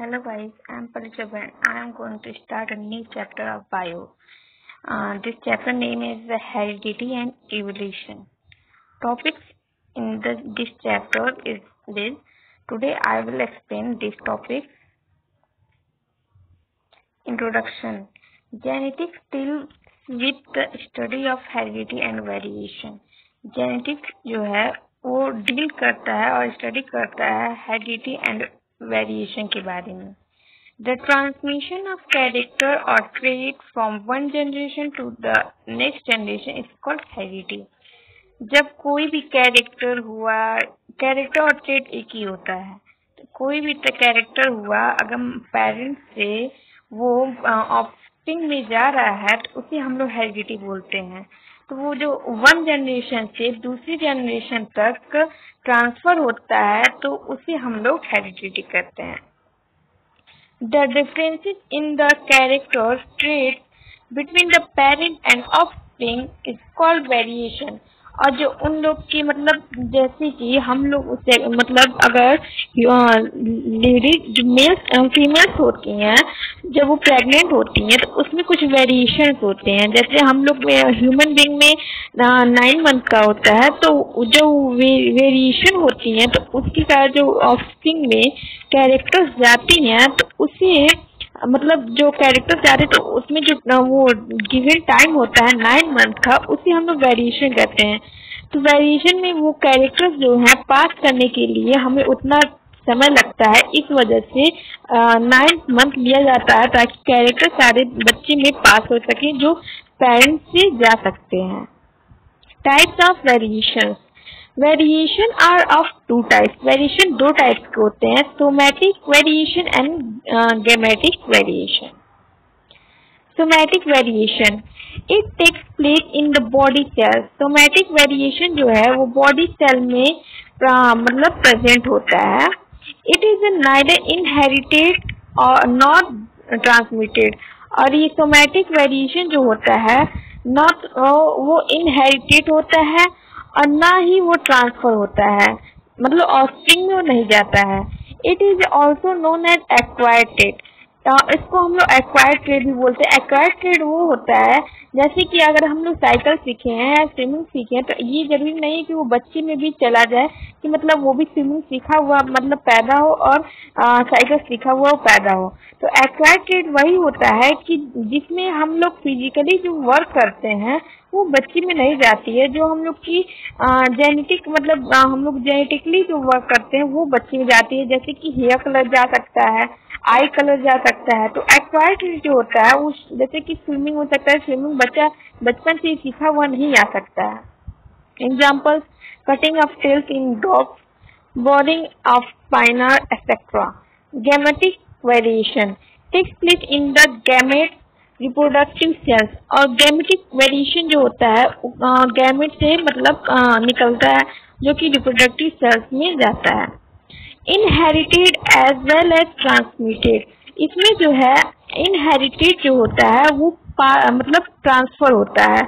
Hello guys, I am Parichaban. I am going to start a new chapter of bio. Uh, this chapter name is heredity and evolution. Topics in the, this chapter is this. Today I will explain this topic. Introduction. Genetics deals with the study of heredity and variation. Genetics जो है वो deal करता है और study करता है heredity and variation के बारे में। द ट्रांसमिशन ऑफ़ कैरेक्टर और trait from one generation to the next generation is called heredity जब कोई भी कैरेक्टर हुआ कैरेक्टर और ट्रेट एक ही होता है तो कोई भी कैरेक्टर हुआ, अगर पेरेंट्स से वो ऑप्टिंग में जा रहा है तो उसे हम लोग हेरिडिटी बोलते हैं। तो वो जो वन जनरेशन से दूसरी जनरेशन तक ट्रांसफ़र होता है तो उसे हम लोग हेरिडिटी कहते हैं। The differences in the character trait between the parent and offspring is called variation और जो उन लोग की मतलब जैसे कि हम लोग उसे मतलब अगर लेडीज़ जो मेल्स फीमेल्स होती हैं, जब वो प्रेग्नेंट होती हैं तो उसमें कुछ वेरिएशन होते हैं। जैसे हम लोग में ह्यूमन बींग में नाइन मंथ का होता है तो जो वेरिएशन होती हैं तो उसकी जो ऑफस्प्रिंग में कैरेक्टर्स जाती हैं तो उसे मतलब जो कैरेक्टर जा रहे तो उसमें जो वो गिवन टाइम होता है नाइन मंथ का, उसे हम लोग वेरिएशन कहते हैं। तो वेरिएशन में वो कैरेक्टर्स जो है पास करने के लिए हमें उतना समय लगता है। इस वजह से नाइन मंथ लिया जाता है ताकि कैरेक्टर सारे बच्चे में पास हो सके, जो पेरेंट्स से जा सकते हैं। Types of variation variation are of two types variation दो टाइप्स के होते हैं somatic variation and gametic variation somatic variation it takes place in the body cell somatic variation जो है, वो बॉडी सेल में मतलब प्रेजेंट होता है. इट इज़ नाइडर इनहेरिटेड और नॉट ट्रांसमिटेड और ये सोमैटिक वेरिएशन जो होता है नॉट वो इनहेरिटेड होता है और ना ही वो ट्रांसफ़र होता है। मतलब ऑफिंग में वो नहीं जाता है। It is also known as acquire trait इसको हम लोग एक्वायर्ड ट्रेड भी बोलते हैं। एक्वायर्ड ट्रेड वो होता है जैसे कि अगर हम लोग साइकिल सीखे हैं स्विमिंग सीखे हैं तो ये ज़रूरी नहीं है कि वो बच्चे में भी चला जाए कि मतलब वो भी स्विमिंग सीखा हुआ मतलब पैदा हो और साइकिल सीखा हुआ पैदा हो। तो ट्रेड वही होता है कि जिसमें हम लोग फिजिकली जो वर्क करते हैं वो बच्चे में नहीं जाती है। जो हम लोग की जेनेटिक मतलब आ, हम लोग जेनेटिकली जो वर्क करते हैं वो बच्चे में जाती है। जैसे कि हेयर कलर जा सकता है आई कलर जा सकता है। तो एक्वायर्ड जो होता है वो जैसे कि स्विमिंग हो सकता है स्विमिंग बच्चा बचपन से सीखा हुआ नहीं आ सकता। है examples cutting of tails in dogs boring of pinna etcetera gametic variation takes place in the gamete reproductive cells और गैमेटिक वेरिएशन जो होता है गैमेट से मतलब निकलता है, जो कि रिप्रोडक्टिव सेल्स में जाता है। Inherited as well as transmitted इसमें जो है इनहेरिटेड जो होता है, वो मतलब ट्रांसफ़र होता है।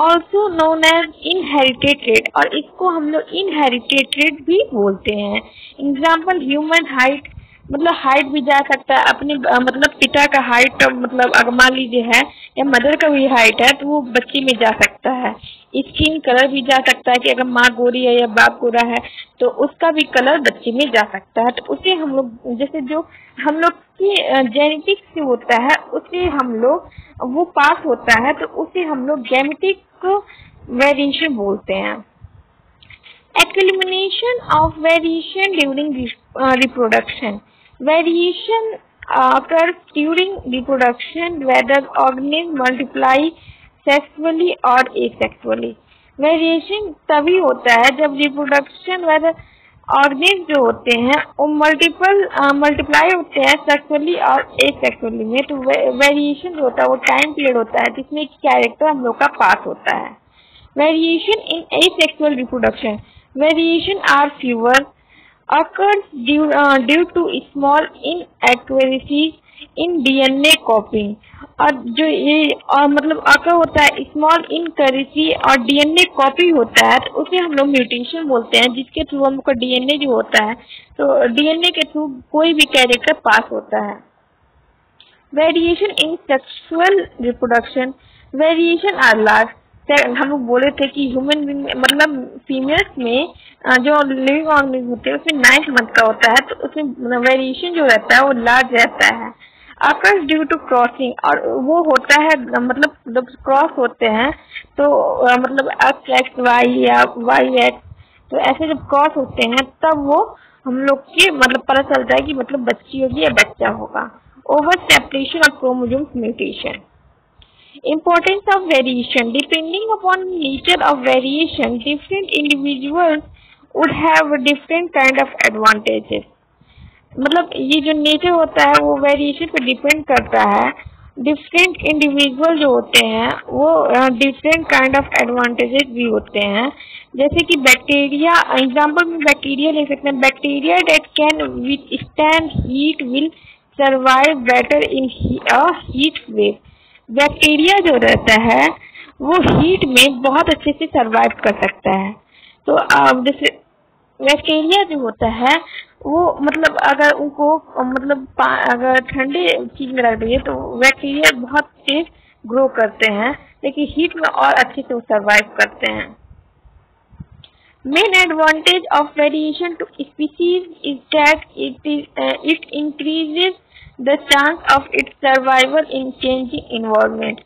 ऑल्सो नोन एज इनहेरिटेटेड और इसको हम लोग इनहेरिटेटेड भी बोलते हैं। एग्ज़ाम्पल ह्यूमन हाइट मतलब हाइट भी जा सकता है, अपने मतलब पिता का हाइट मतलब अगर मान लीजिए है, या मदर का भी हाइट है तो वो बच्चे में जा सकता है। स्किन कलर भी जा सकता है कि अगर माँ गोरी है या बाप गोरा है तो उसका भी कलर बच्चे में जा सकता है। तो उसे हम लोग, जैसे जो हम लोग की जेनेटिक से होता है, उसे हम लोग, वो पास होता है तो उसे हम लोग जेनेटिक वेरिएशन बोलते हैं। Accumulation of variation during reproduction variation occurs during reproduction whether organisms multiply sexually or asexually. Variation तभी होता है जब रिप्रोडक्शन वेदर ऑर्गेनिज्म जो होते हैं, वो मल्टीपल मल्टीप्लाई होते हैं सेक्सुअली और एसेक्सुअली में तो वेरिएशन जो होता है वो टाइम पीरियड होता है जिसमें एक कैरेक्टर हम लोग का पास होता है। Variation in asexual reproduction variation are fewer occurs due, uh, due to small inaccuracies in DNA copying. और जो ये और मतलब अगर होता है स्मॉल इनकरेसी और डीएनए कॉपी होता है तो उसे हम लोग म्यूटेशन बोलते हैं जिसके थ्रू हमको डीएनए जो होता है तो डीएनए के थ्रू कोई भी कैरेक्टर पास होता है। Variation in sexual reproduction variation are large हम लोग बोले थे कि ह्यूमन मतलब फीमेल्स में जो लिविंग ऑर्गेनिज्म होते हैं, उसमें नाइन्थ मंथ का होता है तो उसमें वेरिएशन जो रहता है, वो लार्ज रहता है। अकर्स ड्यू टू क्रॉसिंग और वो होता है मतलब जब क्रॉस होते हैं तो मतलब एक्स एक्स वाई या वाई एक्स तो ऐसे जब क्रॉस होते हैं, तब वो हम लोग की मतलब पता चलता है कि मतलब बच्ची होगी या बच्चा होगा। Over separation of chromosomes mutation importance of variation. Depending upon nature of variation, different individuals would have different kind of advantages. मतलब ये जो नेचर होता है, वो वेरिएशन पे डिपेंड करता है। डिफरेंट इंडिविजुअल जो होते हैं, वो डिफरेंट काइंड ऑफ़ एडवांटेजेस भी होते हैं। जैसे कि बैक्टीरिया एग्जांपल में बैक्टीरिया ले सकते हैं। Bacteria that can stand heat will survive better in heat wave bacteria जो रहता है, वो हीट में बहुत अच्छे से सर्वाइव कर सकता है। तो जैसे बैक्टीरिया जो होता है, वो मतलब अगर उनको मतलब अगर ठंडे चीज़ में रख देंगे तो बैक्टीरिया बहुत तेज ग्रो करते हैं, लेकिन हीट में और अच्छे से वो सर्वाइव करते हैं। Main advantage of variation to species is that it increases the chance of it survival in changing environment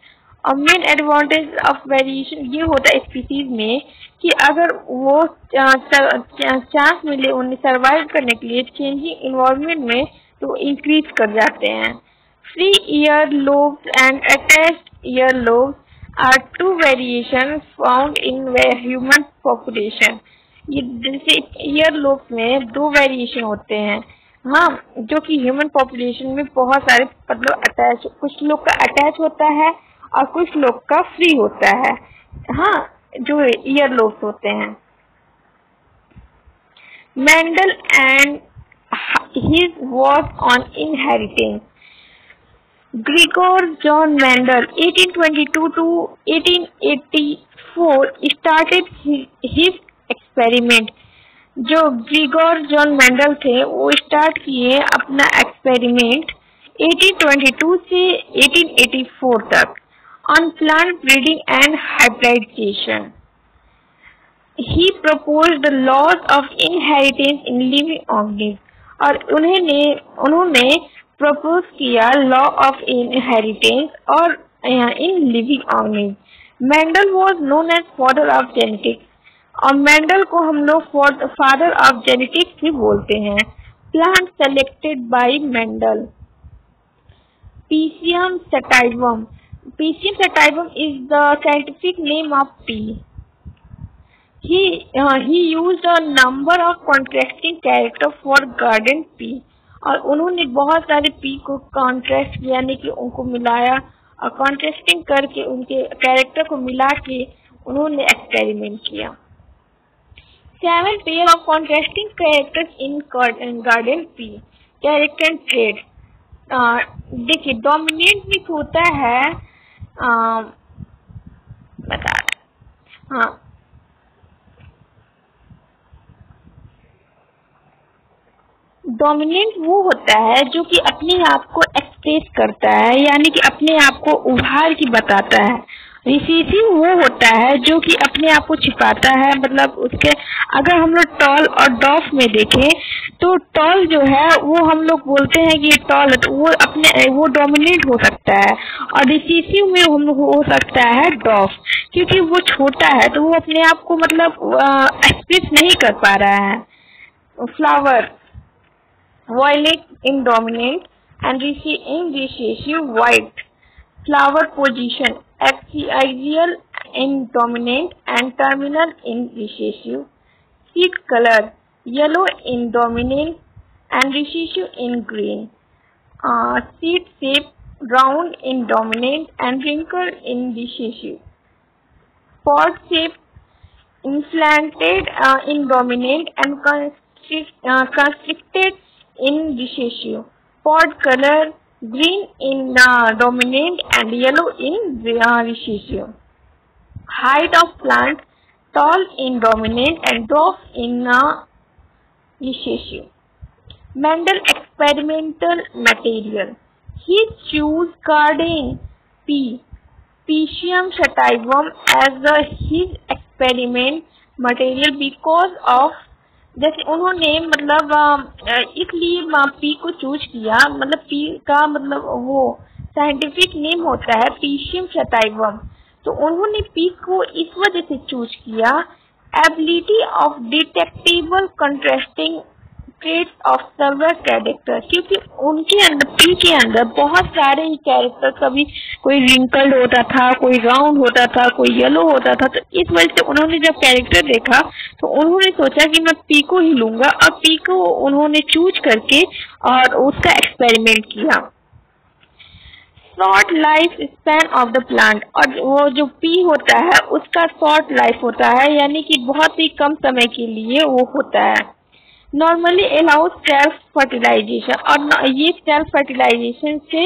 और मेन एडवांटेज ऑफ़ वेरिएशन ये होता है स्पीसीज में कि अगर वो चांस मिले उन्हें सरवाइव करने के लिए चेंजिंग इन्वायरमेंट में तो इंक्रीज कर जाते हैं। Free ear lobes and attach ear lobes are two variation found in human population ये जैसे ईयर लोब्स में दो वेरिएशन होते हैं। हाँ जो कि ह्यूमन पॉपुलेशन में बहुत सारे मतलब अटैच कुछ लोग का अटैच होता है और कुछ लोग का फ्री होता है। हाँ जो ईयर लोब्स होते हैं। Mendel and his work on inheritance Gregor John Mendel 1822 two 1884 started his experiment जो ग्रिगोर जॉन मेंडल थे, वो स्टार्ट किए अपना एक्सपेरिमेंट 1822 से 1884 तक। On plant breeding and hybridization. He proposed the laws of inheritance in living organisms और उन्होंने उन्होंने प्रपोज किया लॉ ऑफ़ इनहेरिटेंस और in living organism Mendel was known as father of genetics और मेंडल को हम लोग फादर ऑफ़ जेनेटिक्स भी बोलते हैं। Plant selected by Mendel Pisum sativum Piscium sativum is the scientific name of pea. He uh, he used a number of contrasting character for garden pea और उन्होंने बहुत सारे पी को कॉन्ट्रेस्ट यानी कि उनको मिलाया और कॉन्ट्रेस्टिंग करके उनके कैरेक्टर को मिला के उन्होंने एक्सपेरिमेंट किया। Seven pair of contrasting characters in garden pea character trait देखिए डोमिनेंट मिक्स होता है बता हाँ डोमिनेंट वो होता है जो कि अपने आप को एक्सप्रेस करता है, यानी कि अपने आप को उभार की बताता है। रिसीसिव वो होता है जो कि अपने आप को छिपाता है मतलब उसके, अगर हम लोग टॉल और डॉफ में देखें तो टॉल जो है, वो हम लोग बोलते हैं कि टॉल तो वो अपने, वो डोमिनेट हो सकता है। और रिसीसिव में हम हो सकता है डॉफ क्योंकि वो छोटा है तो वो अपने आप को मतलब एक्सप्रेस नहीं कर पा रहा है। Flower violet in dominate and in recessive white flower position axial in dominant and terminal in recessive. Seed color yellow in dominant and recessive in green. Uh, seed shape round in dominant and wrinkled in recessive. Pod shape inflated uh, in dominant and uh, constricted in recessive. Pod color green in uh, dominant and yellow in uh, recessive. Height of plant tall in dominant and dwarf in uh, निशेषियों Mendel experimental material he choose garden pea Pisum sativum as the his experiment material because of जैसे उन्होंने मतलब इसलिए P को choose किया मतलब P का मतलब वो साइंटिफिक नेम होता है पीशियम शटाइवम तो उन्होंने पी को इस वजह से चूज़ किया ability of detectable contrasting traits of several character क्योंकि उनके अंदर पी के अंदर बहुत सारे ही कैरेक्टर कभी कोई रिंकल्ड होता था, कोई राउंड होता था, कोई येलो होता था तो इस वजह से उन्होंने जब कैरेक्टर देखा तो उन्होंने सोचा कि मैं पी को ही लूँगा। और पी को उन्होंने चूज़ करके और उसका एक्सपेरिमेंट किया। Short life span of the plant और वो जो पी होता है, उसका शॉर्ट लाइफ होता है, यानी कि बहुत ही कम समय के लिए वो होता है। नॉर्मली अलाउ सेल्फ फर्टिलाइजेशन और ये सेल्फ फर्टिलाइजेशन से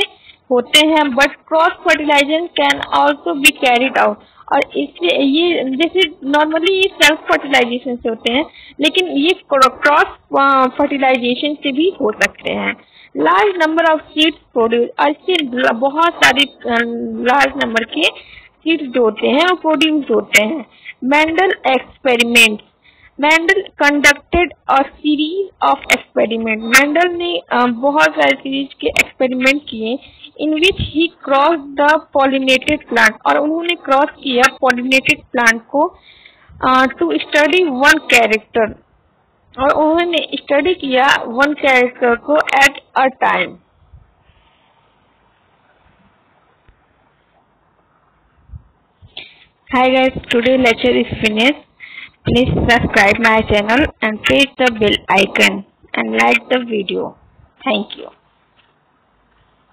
होते हैं but cross fertilisation can also be carried out और इससे, ये जैसे नॉर्मली ये सेल्फ फर्टिलाइजेशन से होते हैं, लेकिन ये क्रॉस फर्टिलाइजेशन से भी हो सकते हैं। Large number of seeds produce और इससे बहुत सारे लार्ज नंबर के सीड्स जो होते हैं, वो प्रोड्यूस होते हैं। Mendel experiment Mendel conducted a series of experiment Mendel ने बहुत सारे सीरीज़ के एक्सपेरिमेंट किए in which he cross the pollinated plant और उन्होंने क्रॉस किया पॉलिनेटेड प्लांट को टू स्टडी वन कैरेक्टर और उन्होंने स्टडी किया वन कैरेक्टर को at a time. Hi guys, today lecture is finished. Please subscribe my channel and press the bell icon and like the video. Thank you.